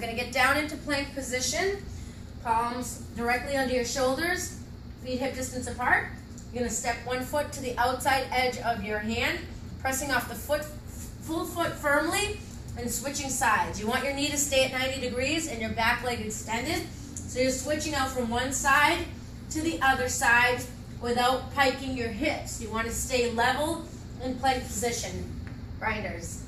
We're gonna get down into plank position, palms directly under your shoulders, feet hip distance apart. You're gonna step one foot to the outside edge of your hand, pressing off the foot, full foot firmly, and switching sides. You want your knee to stay at 90 degrees and your back leg extended. So you're switching out from one side to the other side without piking your hips. You want to stay level in plank position. Grinders.